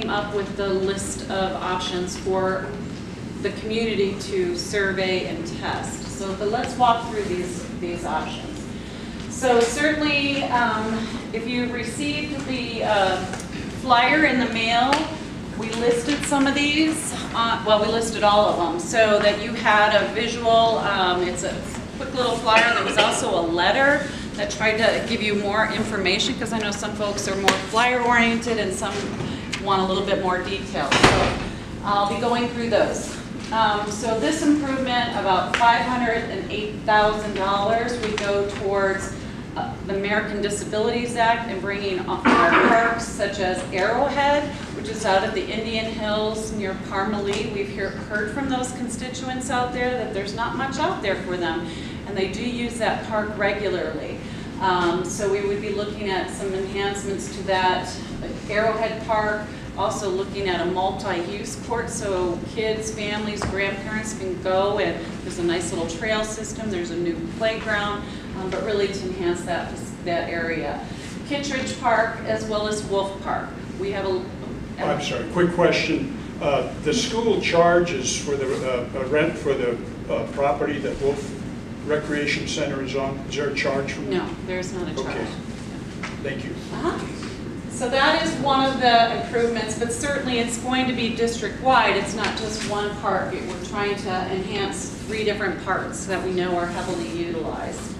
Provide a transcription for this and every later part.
came up with the list of options for the community to survey and test. So but let's walk through these, these options. So certainly, um, if you received the uh, flyer in the mail, we listed some of these, uh, well, we listed all of them, so that you had a visual, um, it's a quick little flyer, there was also a letter that tried to give you more information, because I know some folks are more flyer oriented and some want a little bit more detail. So I'll be going through those. Um, So this improvement, about $508,000 would go towards uh, the American Disabilities Act and bringing our parks such as Arrowhead, which is out of the Indian Hills near Parmalee. We've hear- heard from those constituents out there that there's not much out there for them, and they do use that park regularly. Um, So we would be looking at some enhancements to that Arrowhead Park, also looking at a multi-use court, so kids, families, grandparents can go, and there's a nice little trail system, there's a new playground, um, but really to enhance that, that area. Kittredge Park as well as Wulf Park. We have a. Oh, I'm sorry, quick question. Uh, The school charges for the uh, uh, rent for the uh, property that Wulf Recreation Center is on, is there a charge from No, there's not a charge. Okay. Thank you. Uh-huh. So that is one of the improvements, but certainly it's going to be district-wide. It's not just one park. We're trying to enhance three different parks that we know are heavily utilized.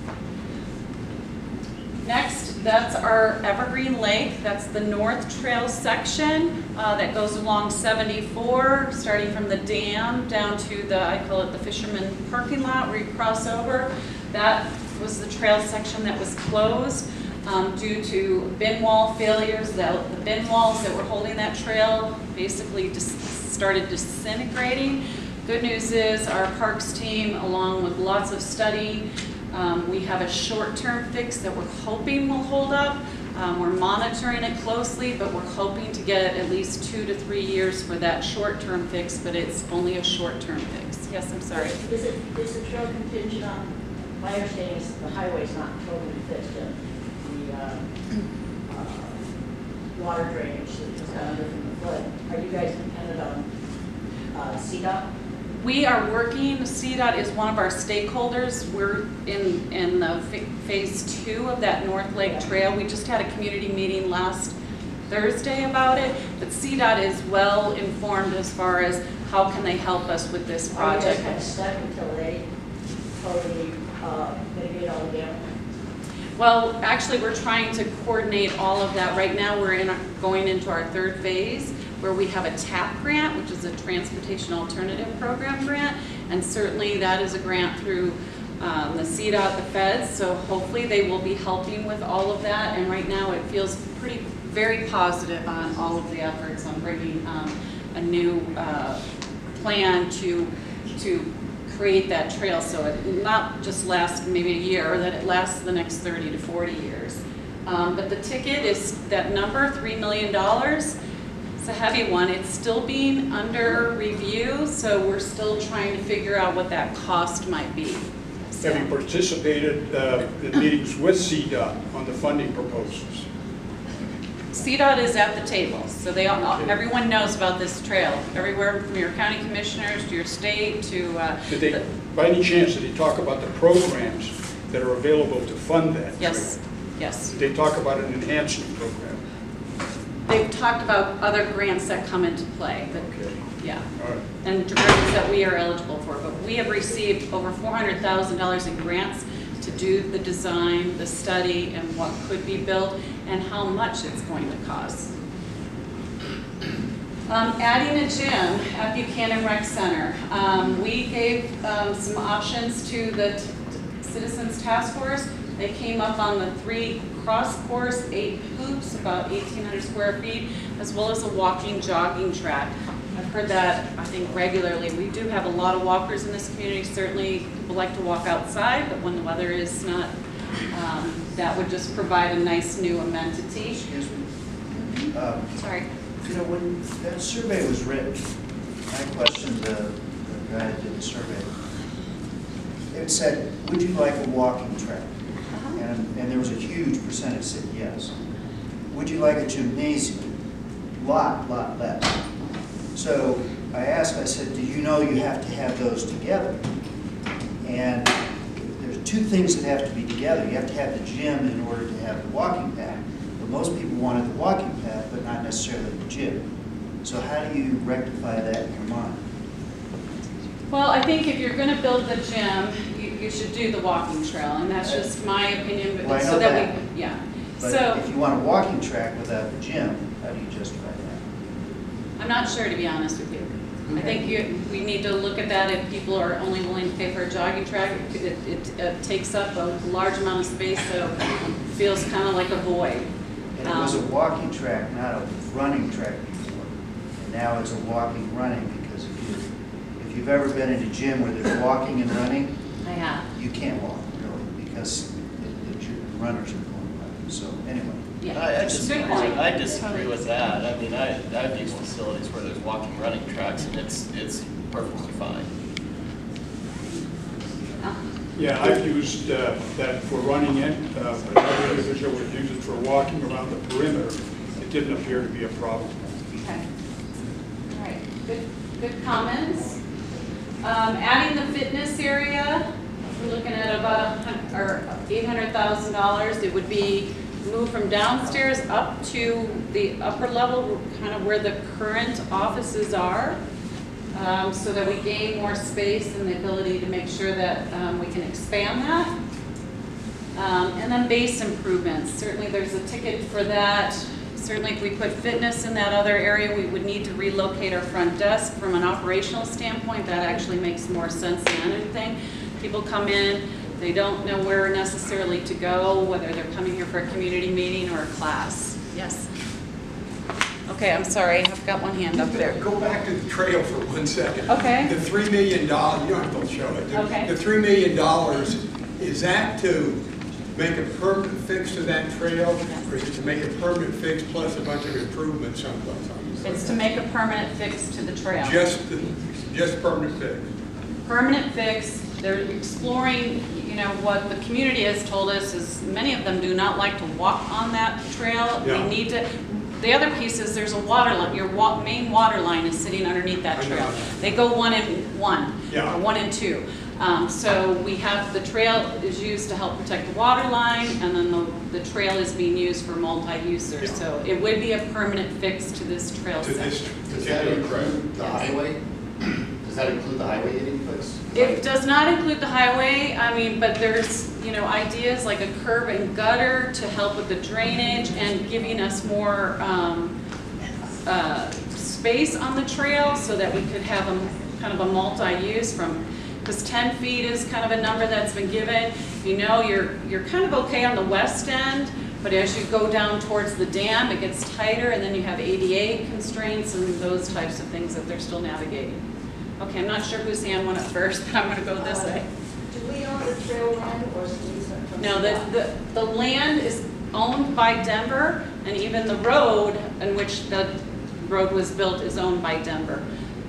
Next, that's our Evergreen Lake. That's the North Trail section uh, that goes along 74, starting from the dam down to the, I call it the Fisherman Parking Lot, where you cross over. That was the trail section that was closed um, due to bin wall failures. The the bin walls that were holding that trail basically dis- started disintegrating. Good news is our parks team, along with lots of studying, um, We have a short-term fix that we're hoping will hold up. Um, We're monitoring it closely, but we're hoping to get at least two to three years for that short-term fix, but it's only a short-term fix. Yes, I'm sorry. Is it, is the trail contingent on, my understanding is the highway's not totally fixed in the, uh, uh, water drainage that was under from the flood. Are you guys dependent on, uh, CDOT? We are working, CDOT is one of our stakeholders. We're in, in the phase two of that North Lake Trail. We just had a community meeting last Thursday about it, but CDOT is well informed as far as how can they help us with this Are you guys project. kind of stuck until they totally, uh, mitigate all the damage? Well, actually, we're trying to coordinate all of that. Right now, we're in, going into our third phase, where we have a TAP grant, which is a Transportation Alternative Program grant, and certainly that is a grant through um, the CDOT, the feds, so hopefully they will be helping with all of that, and right now, it feels pretty, very positive on all of the efforts on bringing um, a new uh, plan to, to create that trail, so it not just lasts maybe a year, that it lasts the next 30 to 40 years. Um, But the ticket is, that number, $3 million, it's a heavy one. It's still being under review, so we're still trying to figure out what that cost might be. So- Have you participated uh, in meetings with CDOT on the funding proposals? CDOT is at the table, so they all, everyone knows about this trail. Everywhere from your county commissioners to your state to, uh, Did they, by any chance, did they talk about the programs that are available to fund that? yes, yes. Did they talk about an enhancement program? They've talked about other grants that come into play, but, Okay, yeah. right. and grants that we are eligible for, but we have received over $400,000 in grants to do the design, the study, and what could be built, and how much it's going to cost. Um, Adding a gym at Buchanan Rec Center. Um, We gave um, some options to the t- Citizens Task Force. They came up on the three cross-course, eight hoops, about 1,800 square feet, as well as a walking, jogging track. I've heard that, I think, regularly. We do have a lot of walkers in this community. Certainly, people like to walk outside, but when the weather is not, um, that would just provide a nice new amenity. Excuse me. Um, Sorry. You know, when that survey was written, I questioned the the guy that did the survey. It said, would you like a walking track? And, and there was a huge percentage said yes. Would you like a gymnasium? lot, lot less. So I asked, I said, do you know you have to have those together? And there's two things that have to be together. You have to have the gym in order to have the walking path. But most people wanted the walking path, but not necessarily the gym. So how do you rectify that in your mind? Well, I think if you're gonna build the gym, you, should do the walking trail, and that's just my opinion, Well, I but so know that that. we, yeah. But So, if you want a walking track without the gym, how do you justify that? I'm not sure, to be honest with you. I think you, we need to look at that if people are only willing to pay for a jogging track. It, it, it takes up a large amount of space, so it feels kind of like a void. And it was a Um, walking track, not a running track before. And now it's a walking, running, because if you, if you've ever been in a gym where there's walking and running, I have. you can't walk, really, because the, the runners are going by. So, anyway. Yeah. I, I just, Good point. I disagree with that. I mean, I, I've used facilities where there's walking, running tracks, and it's, it's perfectly fine. Yeah, I've used uh, that for running in, uh, another individual would use it for walking around the perimeter. It didn't appear to be a problem. Okay. All right, good, good comments. Um, adding the fitness area, we're looking at about or eight hundred thousand dollars. It would be moved from downstairs up to the upper level, kind of where the current offices are. Um, so that we gain more space and the ability to make sure that, um, we can expand that. Um, And then base improvements, certainly there's a ticket for that. Certainly if we put fitness in that other area, we would need to relocate our front desk from an operational standpoint. That actually makes more sense than anything. People come in, they don't know where necessarily to go, whether they're coming here for a community meeting or a class. Yes? Okay, I'm sorry, I've got one hand up there. Go back to the trail for one second. Okay. The three million dollar, you don't have to show it. The- Okay. The three million dollars, is that to make a permanent fix to that trail? Or is it to make a permanent fix plus a bunch of improvements someplace? It's to make a permanent fix to the trail. Just, the- just permanent fix? permanent fix. They're exploring, you know, what the community has told us is many of them do not like to walk on that trail. We Yeah. need to, the other piece is there's a water line, your wa, main water line is sitting underneath that I know trail. They go one and one, Yeah. or one and two. Um, so we have, the trail is used to help protect the water line, and then the, the trail is being used for multi-users. Yeah. So it would be a permanent fix to this trail To this section. Does that include the Yes. highway? Does that include the highway getting fixed? 'Cause It does not include the highway, I mean, but there's, you know, ideas like a curb and gutter to help with the drainage and giving us more, um, uh, space on the trail so that we could have a, kind of a multi-use from, because ten feet is kind of a number that's been given. You know, you're, you're kind of okay on the west end, but as you go down towards the dam, it gets tighter, and then you have ADA constraints and those types of things that they're still navigating. Okay, I'm not sure whose hand went up first, but I'm gonna go this way. Do we own the trail land or is it? No, the, the, the land is owned by Denver, and even the road in which the road was built is owned by Denver.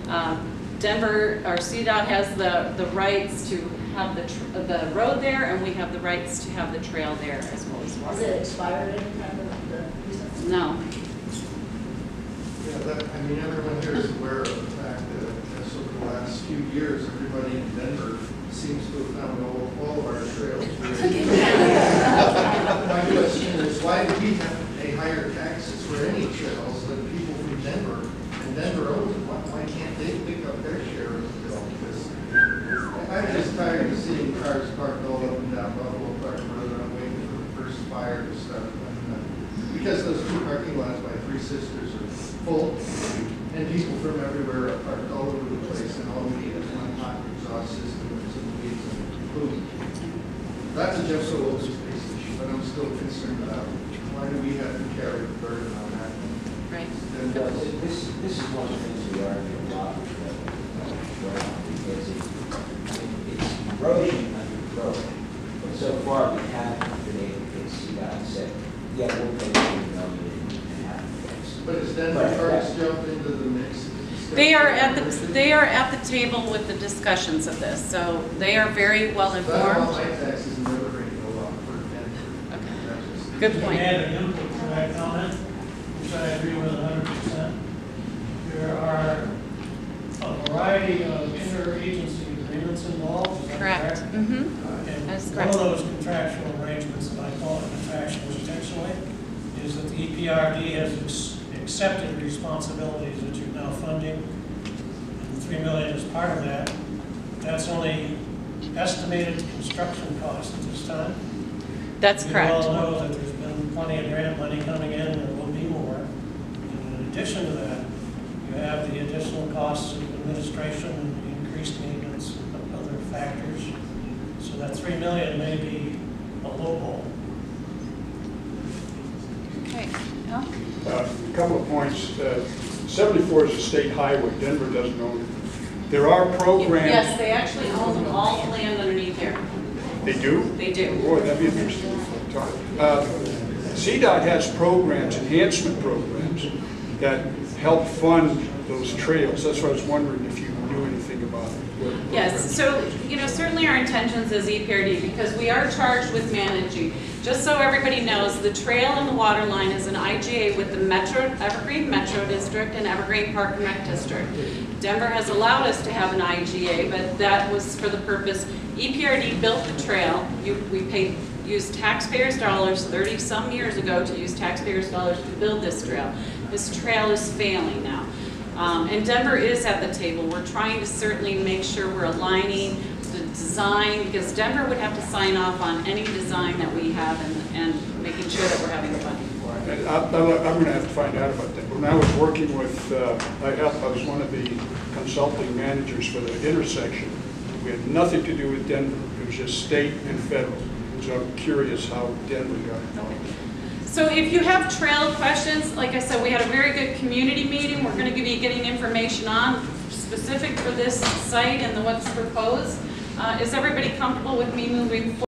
Um, Denver, or CDOT has the, the rights to have the, tr- the road there, and we have the rights to have the trail there as well as Is water. it expired anytime of the lease? No, Yeah, that, I mean, everyone here is aware of the fact that, uh, as over the last few years, everybody in Denver seems to have found all, all of our trails. My question is, why do we have to pay higher taxes for any trails than people from Denver? And Denver owns them, why, why can't they pick up their share of the? Because I'm just tired of seeing cars parked all up and down Buffalo Park Road, I'm waiting for the first fire to start. Uh, Because those two parking lots by Three Sisters are full, and people from everywhere are parked all over the place, and all we need is one hot exhaust system and some weeds and boom. That's a Jeff space issue, but I'm still concerned about why do we have to carry the burden on that? right. And, No, uh, this, this is one of the things we argue a lot with the, because it, it's erosion under growth. But so far, we haven't been able to get CDOT and said, yeah, we'll pay you a million and have it fixed. But is Denver Right, Parks right. jumped into the mix? They are at the, they are at the table with the discussions of this, so they are very well But all informed. my taxes never going to go up for Okay. That's just- Good Can point. I add an input to that comment, which I agree with hundred a variety of interagency agreements involved, is that Correct. Mm-hmm. And That's one correct. of those contractual arrangements, and I call it contractual intentionally, is that the EPRD has ex- accepted responsibilities that you're now funding. And three million is part of that. That's only estimated construction cost at this time. That's correct. We all know that there's been plenty of grant money coming in, and there will be more. And in addition to that, you have the additional costs of administration, and increased maintenance, and other factors. So that three million may be a low ball. Okay. Al? Uh, A couple of points. Uh, 74 is a state highway, Denver doesn't own it. There are programs. Yes, they actually own all the land underneath there. They do? They do. Boy, that'd be interesting. Uh, CDOT has programs, enhancement programs, that help fund those trails. That's what I was wondering if you knew anything about it. Yes, so, you know, certainly our intentions as EPRD, because we are charged with managing. Just so everybody knows, the trail and the water line is an IGA with the Metro, Evergreen Metro District and Evergreen Park and Rec District. Denver has allowed us to have an IGA, but that was for the purpose, EPRD built the trail. You, we paid, used taxpayers' dollars thirty-some years ago to use taxpayers' dollars to build this trail. This trail is failing now. Um, And Denver is at the table. We're trying to certainly make sure we're aligning the design, because Denver would have to sign off on any design that we have and, and making sure that we're having funding for. I- I'm I'm gonna have to find out about that. When I was working with, uh, I helped, I was one of the consulting managers for the intersection. We had nothing to do with Denver. It was just state and federal. So I'm curious how Denver got. So if you have trail questions, like I said, we had a very good community meeting. We're gonna be getting information on specific for this site and the what's proposed. Uh, is everybody comfortable with me moving forward?